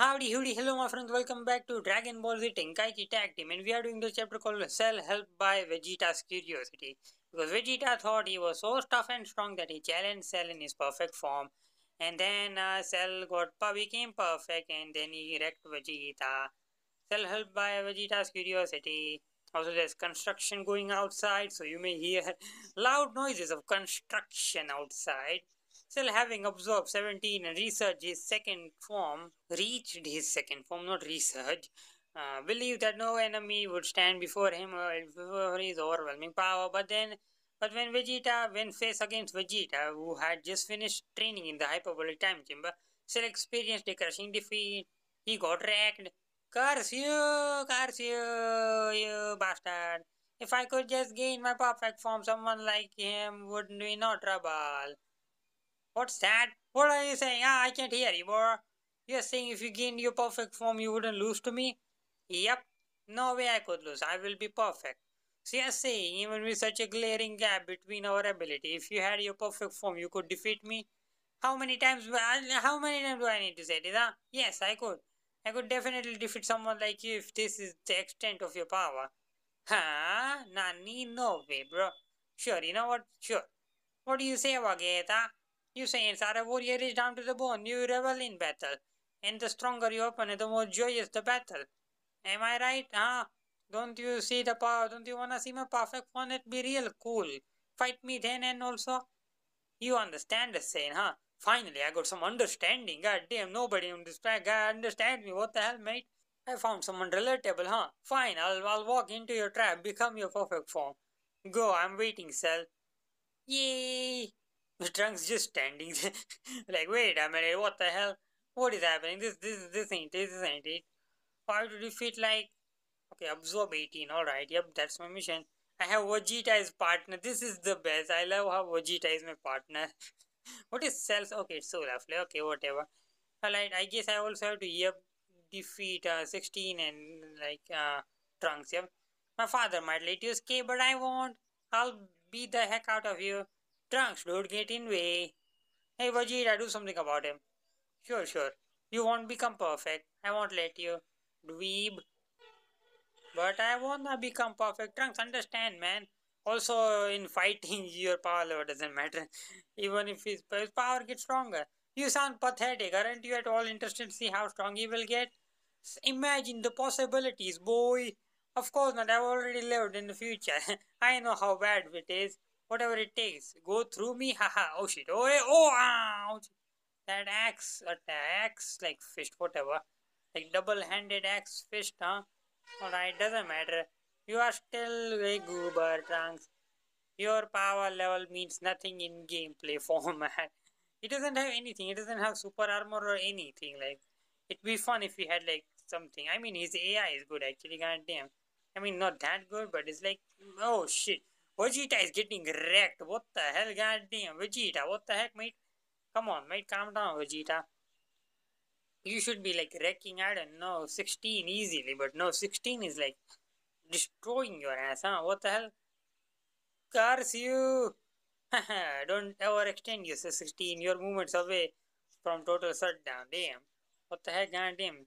howdy, howdy, hello, my friends. Welcome back to Dragon Ball Z Tenkaichi Tag Team, and we are doing the chapter called Cell Helped by Vegeta's Curiosity. Because Vegeta thought he was so tough and strong that he challenged Cell in his perfect form, and then uh, Cell got became perfect, and then he wrecked Vegeta. Cell helped by Vegeta's Curiosity. Also, there's construction going outside, so you may hear loud noises of construction outside. Cell having absorbed 17 and researched his second form, reached his second form, not research, uh, believed that no enemy would stand before him or before his overwhelming power. But then, but when Vegeta, when faced against Vegeta, who had just finished training in the hyperbolic time chamber, still experienced a crushing defeat. He got wrecked. Curse you, curse you, you bastard. If I could just gain my perfect form, someone like him would be no trouble. What's that? What are you saying? Ah, I can't hear you, bro. You're saying if you gained your perfect form, you wouldn't lose to me? Yep. No way I could lose. I will be perfect. So you're saying, even with such a glaring gap between our ability, if you had your perfect form, you could defeat me? How many times, how many times do I need to say this, huh? Yes, I could. I could definitely defeat someone like you if this is the extent of your power. Huh? Nani? No way, bro. Sure, you know what? Sure. What do you say, Vegeta? You Saiyans are a warrior is down to the bone. You revel in battle. And the stronger your opponent, the more joyous the battle. Am I right? Huh? Don't you see the power? Don't you wanna see my perfect one? It'd be real cool. Fight me then and also. You understand the saying, huh? Finally, I got some understanding. God damn, nobody understand. God understand me. What the hell, mate? I found someone relatable, huh? Fine, I'll, I'll walk into your trap, become your perfect form. Go, I'm waiting, Cell. Yay! The Trunks just standing there. like, wait a minute, what the hell? What is happening? This, this, this ain't it, this ain't it. Why do you fit like... Okay, absorb 18, alright, yep, that's my mission. I have Vegeta as partner. This is the best. I love how Vegeta is my partner. what is cells? Okay, it's so lovely. Okay, whatever. Alright, I guess I also have to, yep, defeat uh, 16 and like uh, Trunks, yep. My father might let you escape, but I won't. I'll beat the heck out of you. Trunks, don't get in way. Hey, Vegeta, do something about him. Sure, sure. You won't become perfect. I won't let you. Dweeb. But I wanna become perfect. Trunks, understand, man. Also, in fighting, your power level doesn't matter. Even if his, his power gets stronger. You sound pathetic. Aren't you at all interested to see how strong he will get? Imagine the possibilities, boy. Of course not. I've already lived in the future. I know how bad it is whatever it takes. Go through me, haha. Oh shit. Oh, oh, ouch. That axe, uh, axe, like fist, whatever. Like double handed axe fist, huh? Alright, doesn't matter. You are still a goober, Trunks. Your power level means nothing in gameplay format. It doesn't have anything. It doesn't have super armor or anything. Like, it'd be fun if we had like something. I mean, his AI is good actually. Goddamn. I mean, not that good, but it's like, oh shit. Vegeta is getting wrecked. What the hell, goddamn Vegeta? What the heck, mate? Come on, mate, calm down, Vegeta. You should be like wrecking, I don't know, 16 easily, but no, 16 is like destroying your ass, huh? What the hell? Curse you! don't ever extend your 16, your movements away from total shutdown. Damn. What the heck, goddamn.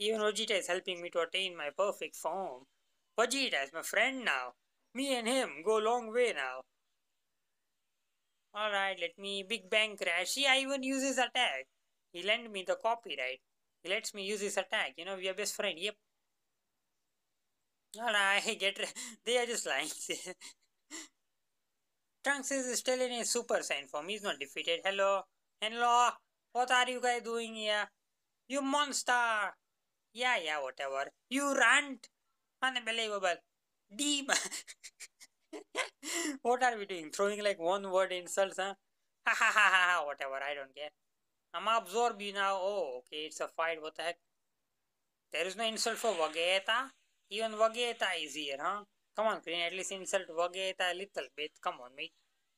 Even Vegeta is helping me to attain my perfect form. Vegeta is my friend now. Me and him go long way now. Alright, let me Big Bang Crash. See, I even use his attack. He lent me the copyright. He lets me use his attack. You know, we are best friend. Yep. Alright, get They are just lying. Trunks is still in a super saiyan form. He's not defeated. Hello. Hello. What are you guys doing here? You monster. Yeah, yeah, whatever. You rant. Unbelievable. Deep. what are we doing? Throwing like one word insults, huh? Ha ha ha ha ha, whatever, I don't care. I'm absorb you now. Oh, okay, it's a fight. What the heck? There is no insult for Vegeta. Even Vegeta is here, huh? Come on, Krillin, at least insult Vegeta a little bit. Come on, mate.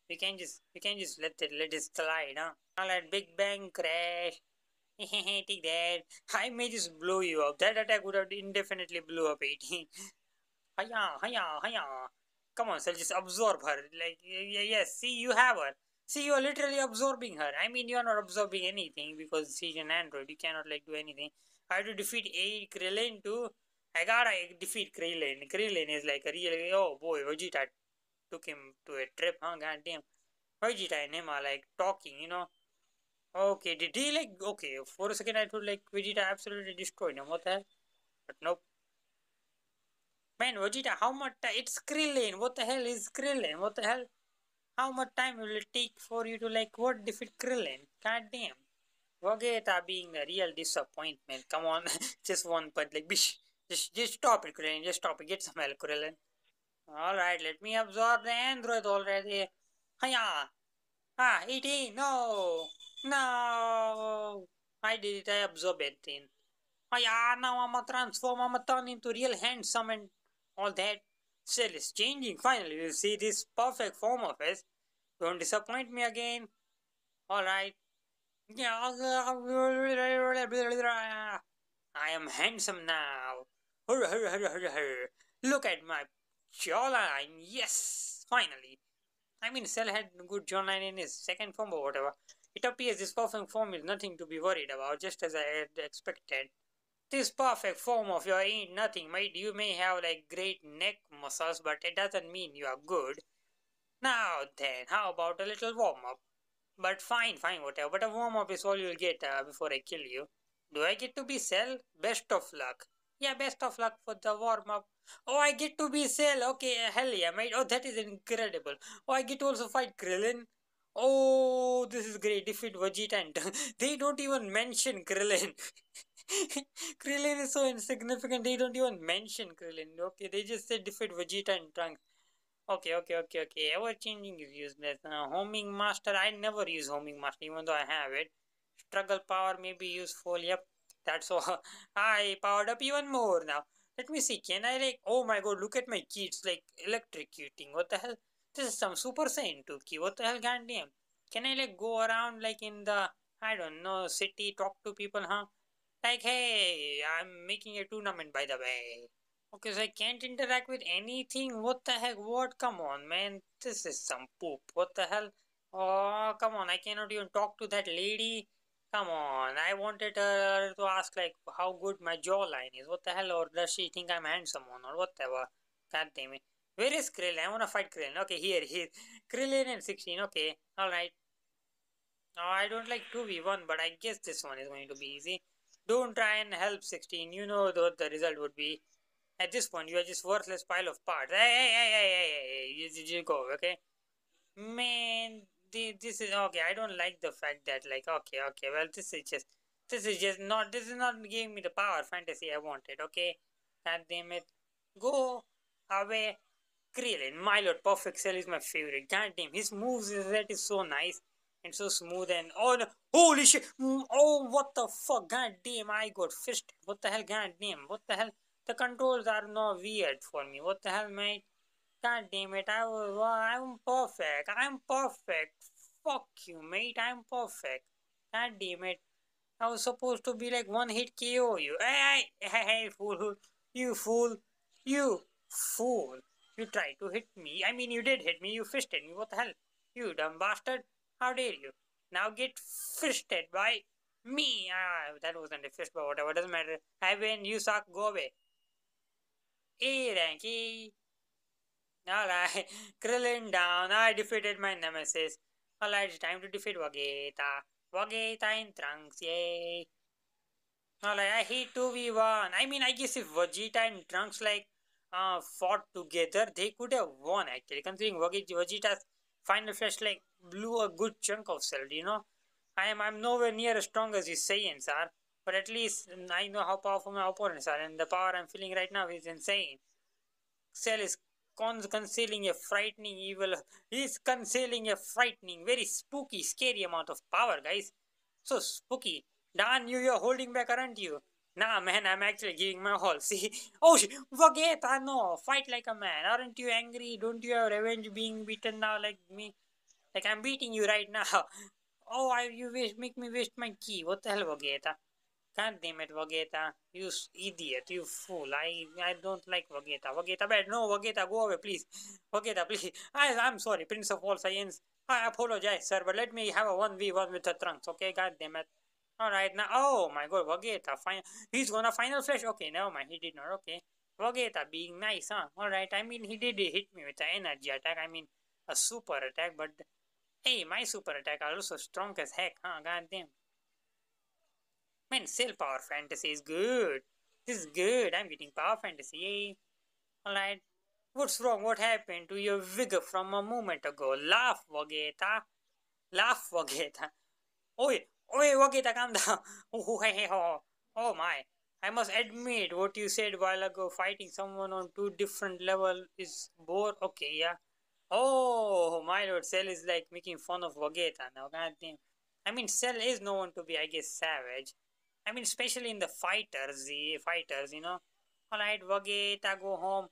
We can just we can just let it let it slide, huh? Alright, Big Bang Crash. Take that. I may just blow you up. That attack would have indefinitely blew up 18. Hiya, hiya, hiya. Come on, Cell, just absorb her. Like, yes, see, you have her. See, you're literally absorbing her. I mean, you're not absorbing anything because she's an android. You cannot like do anything. I have to defeat a Krillin too. I gotta defeat Krillin. Krillin is like a real. Oh boy, Vegeta took him to a trip, huh? Goddamn. Vegeta and him are like talking, you know. Okay, did he like. Okay, for a second I thought like Vegeta absolutely destroyed him. What the hell? But nope. Man, Vegeta, how much. time? It's Krillin. What the hell is Krillin? What the hell? How much time will it take for you to like what defeat Krillin? God damn. Vegeta being a real disappointment. Come on, just one but like bish. Just just stop it, Krillin. Just stop it. Get some help, Krillin. Alright, let me absorb the android already. Hiya! Ah, 18! No! No! I did it, I absorbed 18. Hiya! Now I'm a transform, I'm a turn into real handsome and all that. Cell is changing. Finally, you see this perfect form of it. Don't disappoint me again. Alright. I am handsome now. Look at my jawline. Yes, finally. I mean, Cell had good jawline in his second form or whatever. It appears this perfect form is nothing to be worried about, just as I had expected. This perfect form of your ain't nothing, mate. You may have like great neck muscles, but it doesn't mean you are good. Now then, how about a little warm up? But fine, fine, whatever. But a warm up is all you'll get uh, before I kill you. Do I get to be Cell? Best of luck. Yeah, best of luck for the warm up. Oh, I get to be Cell. Okay, hell yeah, mate. Oh, that is incredible. Oh, I get to also fight Krillin. Oh, this is great. Defeat Vegeta and they don't even mention Krillin. Krillin is so insignificant, they don't even mention Krillin. Okay, they just say defeat Vegeta and Trunks. Okay, okay, okay, okay. Ever changing is useless. Uh, homing master, I never use homing master, even though I have it. Struggle power may be useful. Yep, that's all. I powered up even more now. Let me see. Can I like? Oh my god! Look at my ki. It's like electrocuting. What the hell? This is some Super Saiyan 2 ki. What the hell, goddamn? Can I like go around like in the I don't know city, talk to people, huh? Like, hey, I'm making a tournament by the way. Okay, so I can't interact with anything. What the heck? What? Come on, man. This is some poop. What the hell? Oh, come on. I cannot even talk to that lady. Come on. I wanted her to ask, like, how good my jawline is. What the hell? Or does she think I'm handsome or whatever? God damn it. Where is Krillin? I want to fight Krillin. Okay, here, here. Krillin and 16. Okay, alright. Oh, I don't like 2v1, but I guess this one is going to be easy. Don't try and help 16. You know what the result would be. At this point, you are just worthless pile of parts. Hey, hey, hey, hey, hey, hey. You, you, go, okay? Man, this is okay. I don't like the fact that, like, okay, okay, well, this is just, this is just not, this is not giving me the power fantasy I wanted, okay? God damn it. Go away. Krillin, my lord, Perfect Cell is my favorite. God damn, his moves that is so nice and so smooth and oh no, holy shit mm, oh what the fuck god damn i got fisted what the hell god damn what the hell? The controls are no weird for me. What the hell mate? God damn it i was i'm perfect. I'm perfect. Fuck you mate i'm perfect. God damn it. I was supposed to be like one hit ko you. Hey hey hey, fool you fool. You fool. You tried to hit me. I mean you did hit me. You fisted me. What the hell? You dumb bastard how dare you? Now get fisted by me. Ah, that wasn't a fist, but whatever. Doesn't matter. I win. You suck. Go away. A rank. E. Alright. Krillin down. I defeated my nemesis. Alright, it's time to defeat Vegeta. Vegeta in Trunks. Yay. Alright, I hate 2v1. I mean, I guess if Vegeta and Trunks like uh, fought together, they could have won actually. Considering Vegeta's Final Flash like blew a good chunk of Cell, you know. I am I'm nowhere near as strong as his Saiyans are, but at least I know how powerful my opponents are, and the power I'm feeling right now is insane. Cell is con concealing a frightening evil. He's concealing a frightening, very spooky, scary amount of power, guys. So spooky. Dan, you you're holding back, aren't you? Nah, man, I'm actually giving my all. See? Oh, Vegeta, no. Fight like a man. Aren't you angry? Don't you have revenge being beaten now like me? Like, I'm beating you right now. Oh, I, you waste, make me waste my ki. What the hell, Vegeta? God damn it, Vegeta. You idiot. You fool. I I don't like Vegeta. Vegeta bad. No, Vegeta, go away, please. Vegeta, please. I, I'm sorry, Prince of All Saiyans. I apologize, sir, but let me have a 1v1 with the trunks, okay? God damn it. Alright, now, oh my god, Vegeta, fine. He's gonna final flash. Okay, never mind, he did not, okay. Vegeta being nice, huh? Alright, I mean, he did hit me with an energy attack. I mean, a super attack, but hey, my super attack are also strong as heck, huh? God damn. Man, Cell Power Fantasy is good. This is good. I'm getting Power Fantasy, yay. Alright, What's wrong? What happened to your vigor from a moment ago? Laugh, Vegeta. Laugh, Vegeta. Oh, Oi, Oh, oi, calm down. Oh, oh, oh my. I must admit what you said while ago. Fighting someone on two different level is bore. Okay, yeah. Oh, my lord, Cell is like making fun of Vegeta now. Goddamn. I mean, Cell is known to be, I guess, savage. I mean, especially in the fighters, the fighters, you know. Alright, Vegeta, go home.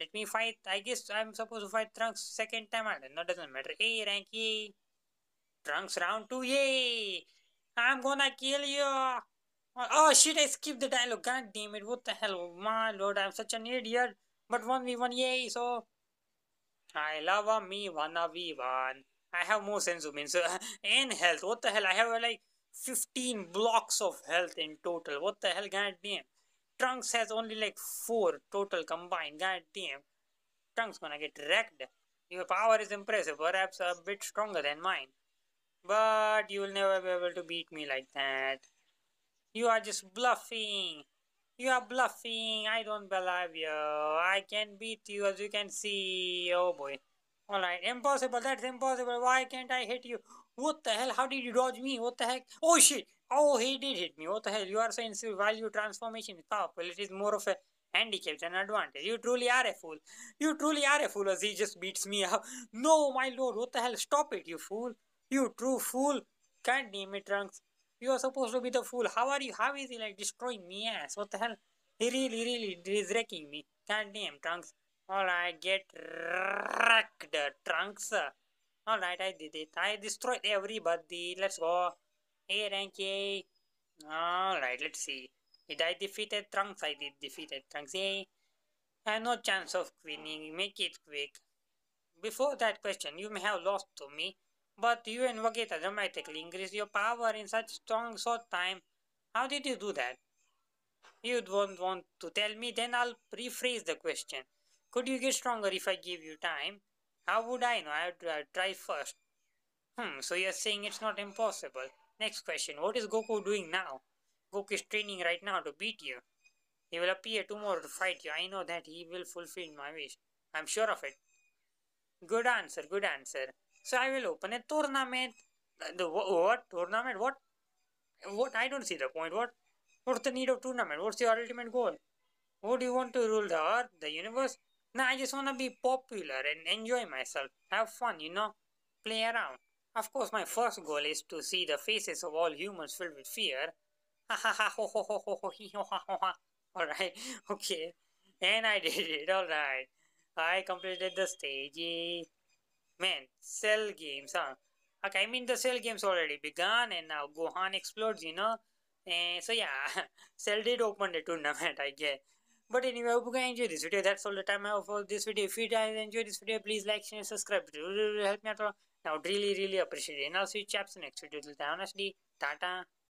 Let me fight. I guess I'm supposed to fight Trunks second time. I don't know. Doesn't matter. A rank. Trunks round two. Yay. I'm gonna kill you. Oh shit, I skipped the dialogue. God damn it. What the hell? My lord, I'm such an idiot. But 1v1, yay. So, I love a me 1v1. I have more sense of means. and health. What the hell? I have uh, like 15 blocks of health in total. What the hell? God damn. Trunks has only like 4 total combined. God damn. Trunks gonna get wrecked. Your power is impressive, perhaps a bit stronger than mine. But you will never be able to beat me like that. You are just bluffing. You are bluffing. I don't believe you. I can beat you as you can see. Oh boy. Alright, impossible. That's impossible. Why can't I hit you? What the hell? How did you dodge me? What the heck? Oh shit! Oh, he did hit me. What the hell? You are saying value transformation is powerful. It is more of a handicap than advantage. You truly are a fool. You truly are a fool as he just beats me up. No, my lord. What the hell? Stop it, you fool. You true fool. Can't name it, Trunks. You are supposed to be the fool. How are you? How is he like destroying me ass? What the hell? He really, really is wrecking me. Can't name Trunks. Alright, get wrecked, Trunks. Alright, I did it. I destroyed everybody. Let's go. A rank A. Alright, let's see. Did I defeat Trunks? I did defeat Trunks. A. I have no chance of winning. Make it quick. Before that question, you may have lost to me, but you and Vegeta dramatically increased your power in such strong short time. How did you do that? You don't want to tell me, then I'll rephrase the question. Could you get stronger if I give you time? How would I know? I would uh, try first. Hmm, so you're saying it's not impossible. Next question. What is Goku doing now? Goku is training right now to beat you. He will appear tomorrow to fight you. I know that he will fulfill my wish. I'm sure of it. Good answer, good answer. So I will open a tournament. The what? Tournament? What? What? I don't see the point. What? What's the need of tournament? What's your ultimate goal? What do you want to rule the earth, the universe? No, I just want to be popular and enjoy myself. Have fun, you know? Play around. Of course, my first goal is to see the faces of all humans filled with fear. Ha ha ha ho ho ho ho ho ho ha ho ha. Alright, okay. And I did it, alright. I completed the stage. Man, cell games, huh? Okay, I mean the cell games already begun and now Gohan explodes, you know? And so yeah, Cell did open the tournament, I guess. But anyway, I hope you guys enjoyed this video. That's all the time I have for this video. If you guys enjoyed this video, please like, share, and subscribe. It will help me out. Would really, really appreciate it. And I'll see you chaps next video. Till then, honestly, tata.